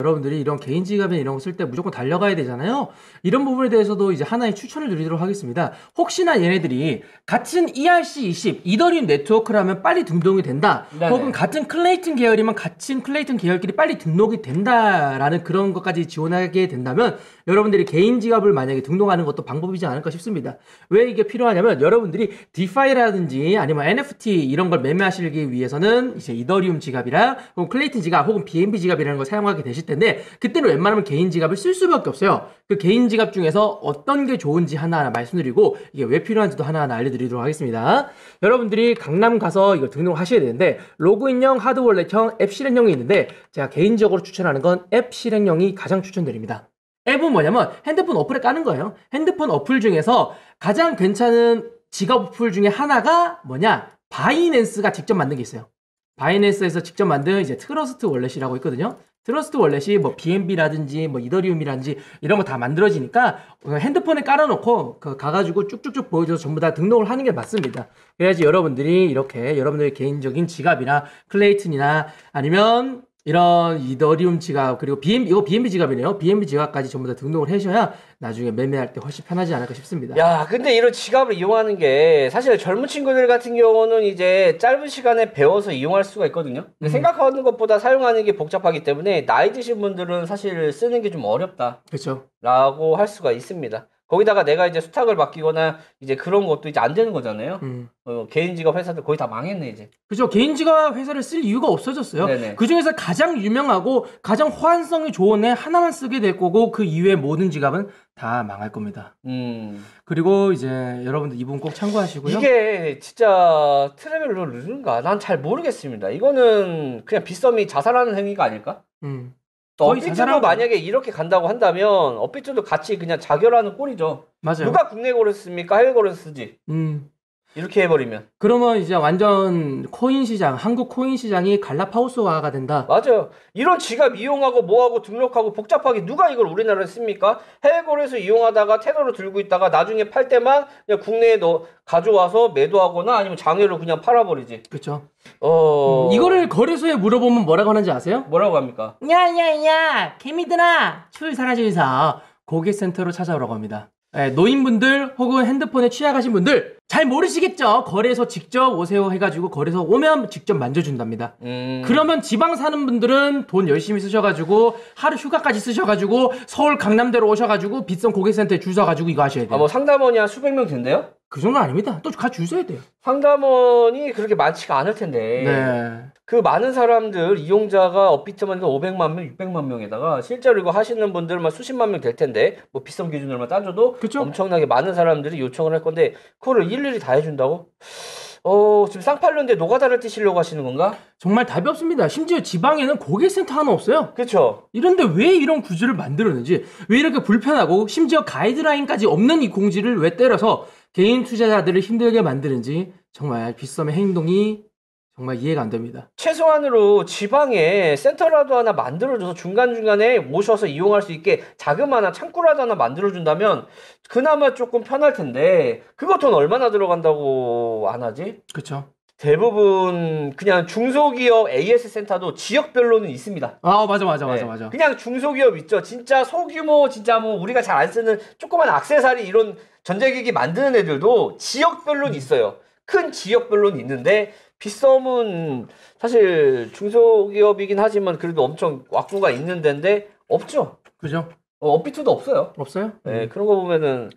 여러분들이 이런 개인 지갑에 이런 거 쓸 때 무조건 달려가야 되잖아요. 이런 부분에 대해서도 이제 하나의 추천을 드리도록 하겠습니다. 혹시나 얘네들이 같은 ERC20 이더리움 네트워크라면 빨리 등록이 된다. 네네. 혹은 같은 클레이튼 계열이면 같은 클레이튼 계열끼리 빨리 등록이 된다라는 그런 것까지 지원하게 된다면 여러분들이 개인 지갑을 만약에 등록하는 것도 방법이지 않을까 싶습니다. 왜 이게 필요하냐면 여러분들이 DeFi라든지 아니면 NFT 이런 걸 매매하시기 위해서는 이제 이더리움 지갑이랑 혹은 클레이튼 지갑 혹은 BNB 지갑이라는 걸 사용하게 되실 텐데 그때는 웬만하면 개인 지갑을 쓸 수밖에 없어요. 그 개인 지갑 중에서 어떤 게 좋은지 하나하나 말씀드리고 이게 왜 필요한지도 하나하나 알려드리도록 하겠습니다. 여러분들이 강남 가서 이걸 등록하셔야 되는데 로그인형, hard wallet형, 앱 실행형이 있는데 제가 개인적으로 추천하는 건 앱 실행형이 가장 추천드립니다. 앱은 뭐냐면 핸드폰 어플에 까는 거예요. 핸드폰 어플 중에서 가장 괜찮은 지갑 어플 중에 하나가 뭐냐? 바이낸스가 직접 만든 게 있어요. 바이낸스에서 직접 만든 이제 트러스트 월렛이라고 있거든요. 트러스트 월렛이 뭐 BNB라든지 뭐 이더리움이라든지 이런 거 다 만들어지니까 핸드폰에 깔아놓고 그 가가지고 쭉쭉쭉 보여줘서 전부 다 등록을 하는 게 맞습니다. 그래야지 여러분들이 이렇게 여러분들의 개인적인 지갑이나 클레이튼이나 아니면 이런 이더리움 지갑 그리고 BNB 이거 BNB 지갑이네요. BNB 지갑까지 전부 다 등록을 하셔야 나중에 매매할 때 훨씬 편하지 않을까 싶습니다. 야, 근데 이런 지갑을 이용하는 게 사실 젊은 친구들 같은 경우는 이제 짧은 시간에 배워서 이용할 수가 있거든요. 근데 생각하는 것보다 사용하는 게 복잡하기 때문에 나이 드신 분들은 사실 쓰는 게 좀 어렵다라고 그렇죠. 할 수가 있습니다. 거기다가 내가 이제 수탁을 맡기거나 이제 그런 것도 이제 안 되는 거잖아요. 음. 어, 개인 지갑 회사들 거의 다 망했네 이제. 그죠. 개인 지갑 회사를 쓸 이유가 없어졌어요. 네네. 그 중에서 가장 유명하고 가장 호환성이 좋은 애 하나만 쓰게 될 거고 그 이외의 모든 지갑은 다 망할 겁니다. 음. 그리고 이제 여러분들 이 부분 꼭 참고하시고요. 이게 진짜 트래벨로 르는가? 난 잘 모르겠습니다. 이거는 그냥 빗썸이 자살하는 행위가 아닐까? 음. 업비트도. 만약에 이렇게 간다고 한다면 업비트도 같이 그냥 자결하는 꼴이죠. 맞아요. 누가 국내 거래소 씁니까? 해외 거래소 쓰지. 음. 이렇게 해버리면. 그러면 이제 완전 코인 시장, 한국 코인 시장이 갈라파우스화가 된다. 맞아요. 이런 지갑 이용하고 뭐하고 등록하고 복잡하게 누가 이걸 우리나라에 씁니까? 해외 거래소 이용하다가 테더로 들고 있다가 나중에 팔 때만 그냥 국내에 너 가져와서 매도하거나 아니면 장외로 그냥 팔아버리지. 그렇죠. 어. 이거를 거래소에 물어보면 뭐라고 하는지 아세요? 뭐라고 합니까? 야야야 개미들아 출 사라지에서 고객센터로 찾아오라고 합니다. 예, 노인분들 혹은 핸드폰에 취약하신 분들 잘 모르시겠죠? 거래소 직접 오세요 해가지고 거래소 오면 직접 만져준답니다. 음. 그러면 지방 사는 분들은 돈 열심히 쓰셔가지고 하루 휴가까지 쓰셔가지고 서울 강남대로 오셔가지고 비싼 고객센터에 줄 서가지고 이거 하셔야 돼요. 아, 뭐 상담원이 한 수백 명 된대요? 그 정도는 아닙니다. 또 같이 줄 서야 돼요. 상담원이 그렇게 많지가 않을 텐데. 네. 그 많은 사람들 이용자가 업비트만 해도 500만 명, 600만 명에다가 실제로 이거 하시는 분들만 수십만 명 될 텐데 뭐 비싼 기준으로만 따져도 그쵸? 엄청나게 많은 사람들이 요청을 할 건데 그거를 일일이 다 해준다고? 어 지금 쌍팔년대 노가다를 뛰시려고 하시는 건가? 정말 답이 없습니다. 심지어 지방에는 고객센터 하나 없어요. 그렇죠. 이런데 왜 이런 구조를 만들었는지, 왜 이렇게 불편하고, 심지어 가이드라인까지 없는 이 공지를 왜 때려서 개인 투자자들을 힘들게 만드는지, 정말 빗썸의 행동이 정말 이해가 안 됩니다. 최소한으로 지방에 센터라도 하나 만들어줘서 중간중간에 모셔서 이용할 수 있게 자그마한 창구라도 하나 만들어준다면 그나마 조금 편할 텐데 그거 돈 얼마나 들어간다고 안 하지? 그쵸? 대부분 그냥 중소기업 AS 센터도 지역별로는 있습니다. 아, 맞아, 맞아, 맞아, 네. 맞아. 그냥 중소기업 있죠. 진짜 소규모, 진짜 뭐 우리가 잘 안 쓰는 조그만 악세사리 이런 전자기기 만드는 애들도 지역별로는 있어요. 큰 지역별로는 있는데 빗썸은 사실 중소기업이긴 하지만 그래도 엄청 왁구가 있는 데인데 없죠. 그죠? 어, 업비트도 없어요. 없어요? 네, 그런 거 보면은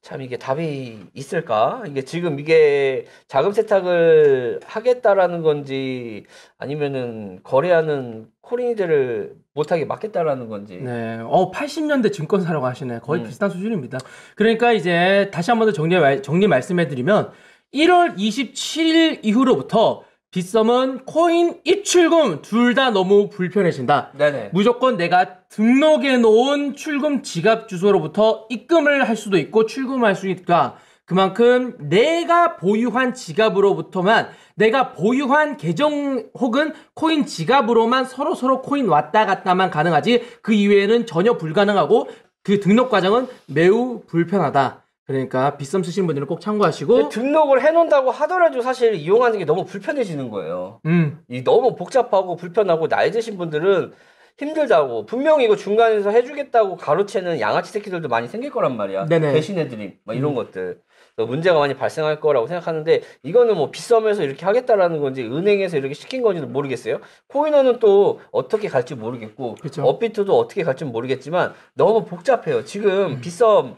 참 이게 답이 있을까? 이게 지금 이게 자금 세탁을 하겠다라는 건지 아니면은 거래하는 코린이들을 못하게 막겠다라는 건지. 네. 어, 80년대 증권사라고 하시네. 거의 음. 비슷한 수준입니다. 그러니까 이제 다시 한 번 더 정리, 말- 정리 말씀해드리면 1월 27일 이후로부터 빗썸은 코인 입출금 둘 다 너무 불편해진다. 네네. 무조건 내가 등록해 놓은 출금 지갑 주소로부터 입금을 할 수도 있고 출금할 수 있다. 그만큼 내가 보유한 지갑으로부터만 내가 보유한 계정 혹은 코인 지갑으로만 서로 서로 코인 왔다 갔다만 가능하지 그 이외에는 전혀 불가능하고 그 등록 과정은 매우 불편하다. 그러니까 빗썸 쓰시는 분들은 꼭 참고하시고 등록을 해놓는다고 하더라도 사실 이용하는 게 너무 불편해지는 거예요. 음 이 너무 복잡하고 불편하고 나이 드신 분들은 힘들다고 분명히 이거 중간에서 해주겠다고 가로채는 양아치 새끼들도 많이 생길 거란 말이야. 네네. 대신해드림 뭐 이런 것들 그래서 문제가 많이 발생할 거라고 생각하는데 이거는 뭐 빗썸에서 이렇게 하겠다라는 건지 은행에서 이렇게 시킨 건지도 모르겠어요. 코인원은 또 어떻게 갈지 모르겠고. 업비트도 어떻게 갈지 모르겠지만 너무 복잡해요. 지금 음. 빗썸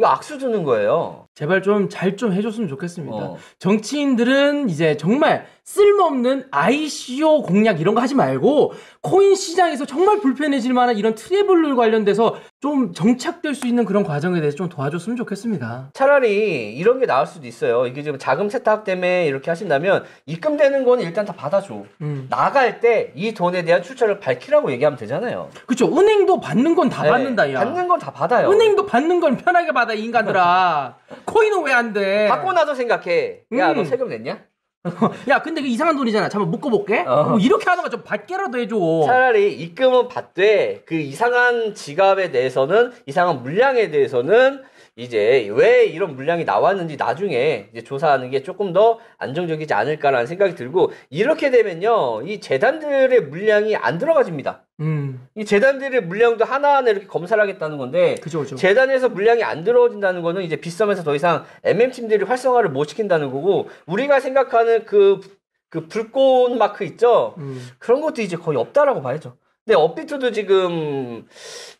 이거 악수 두는 거예요. 제발 좀 잘 좀 해줬으면 좋겠습니다. 어. 정치인들은 이제 정말 쓸모없는 ICO 공략 이런 거 하지 말고 코인 시장에서 정말 불편해질 만한 이런 트래블 관련돼서 좀 정착될 수 있는 그런 과정에 대해서 좀 도와줬으면 좋겠습니다. 차라리 이런 게 나을 수도 있어요. 이게 지금 자금 세탁 때문에 이렇게 하신다면 입금되는 건 일단 다 받아줘. 음. 나갈 때 이 돈에 대한 출처를 밝히라고 얘기하면 되잖아요. 그쵸. 은행도 받는 건다 네, 받는다, 야. 받는 건 다 받아요. 은행도 받는 건 편하게 받아, 이 인간들아. 코인은 왜 안 돼? 받고 나서 생각해. 야, 음. 너 세금 냈냐? 야, 근데 그 이상한 돈이잖아. 잠깐 묶어볼게. 어. 뭐 이렇게 하다가 좀 받게라도 해줘. 차라리 입금은 받되 그 이상한 지갑에 대해서는 이상한 물량에 대해서는 이제 왜 이런 물량이 나왔는지 나중에 이제 조사하는 게 조금 더 안정적이지 않을까라는 생각이 들고 이렇게 되면요 이 재단들의 물량이 안 들어가집니다. 음, 이 재단들의 물량도 하나하나 이렇게 검사를 하겠다는 건데 그죠, 그죠. 재단에서 물량이 안 들어진다는 거는 이제 빗썸에서 더 이상 MM 팀들이 활성화를 못 시킨다는 거고 우리가 생각하는 그, 그 불꽃 마크 있죠? 음, 그런 것도 이제 거의 없다라고 봐야죠. 근데 업비트도 지금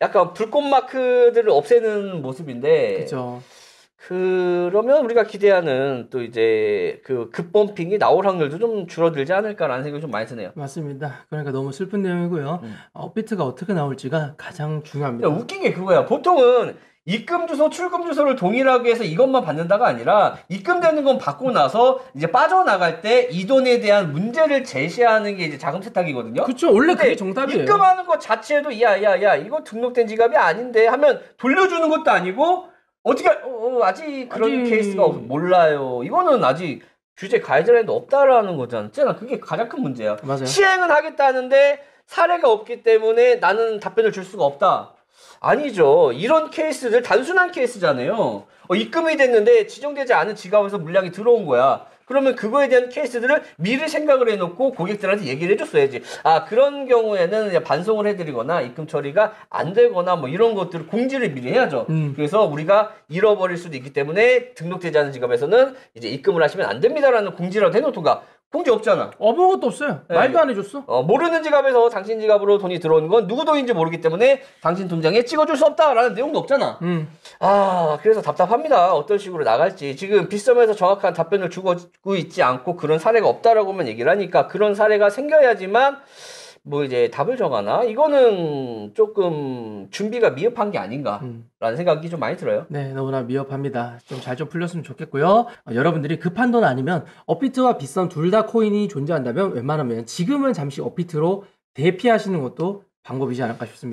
약간 불꽃 마크들을 없애는 모습인데 그죠. 그러면 우리가 기대하는 또 이제 그 급범핑이 나올 확률도 좀 줄어들지 않을까라는 생각이 좀 많이 드네요. 맞습니다. 그러니까 너무 슬픈 내용이고요. 음. 업비트가 어떻게 나올지가 가장 중요합니다. 야, 웃긴 게 그거야. 보통은 입금 주소, 출금 주소를 동일하게 해서 이것만 받는다가 아니라 입금되는 건 받고 나서 이제 빠져나갈 때 이 돈에 대한 문제를 제시하는 게 이제 자금 세탁이거든요. 그쵸. 원래 그게 정답이에요. 입금하는 것 자체도 야야야 이거 등록된 지갑이 아닌데 하면 돌려주는 것도 아니고 어떻게 할- 어, 어, 아직 그런 아직- 케이스가 없, 몰라요. 이거는 아직 규제 가이드라인도 없다라는 거잖아. 그게 가장 큰 문제야. 맞아요. 시행은 하겠다는데 사례가 없기 때문에 나는 답변을 줄 수가 없다. 아니죠. 이런 케이스들 단순한 케이스잖아요. 어, 입금이 됐는데 지정되지 않은 지갑에서 물량이 들어온 거야. 그러면 그거에 대한 케이스들을 미리 생각을 해놓고 고객들한테 얘기를 해줬어야지. 아 그런 경우에는 반송을 해드리거나 입금 처리가 안 되거나 뭐 이런 것들을 공지를 미리 해야죠. 음. 그래서 우리가 잃어버릴 수도 있기 때문에 등록되지 않은 지갑에서는 이제 입금을 하시면 안 됩니다라는 공지라도 해놓던가. 공지 없잖아. 아무것도 없어요. 네. 말도 안 해줬어. 어, 모르는 지갑에서 당신 지갑으로 돈이 들어오는 건 누구 돈인지 모르기 때문에 당신 통장에 찍어줄 수 없다라는 내용도 없잖아. 음. 아, 그래서 답답합니다. 어떤 식으로 나갈지. 지금 빗썸에서 정확한 답변을 주고 있지 않고 그런 사례가 없다라고만 얘기를 하니까 그런 사례가 생겨야지만 뭐 이제 답을 정하나? 이거는 조금 준비가 미흡한 게 아닌가라는 음. 생각이 좀 많이 들어요. 네, 너무나 미흡합니다. 좀 잘좀 풀렸으면 좋겠고요. 어, 여러분들이 급한 돈 아니면 업비트와 비썸 둘다 코인이 존재한다면 웬만하면 지금은 잠시 업비트로 대피하시는 것도 방법이지 않을까 싶습니다.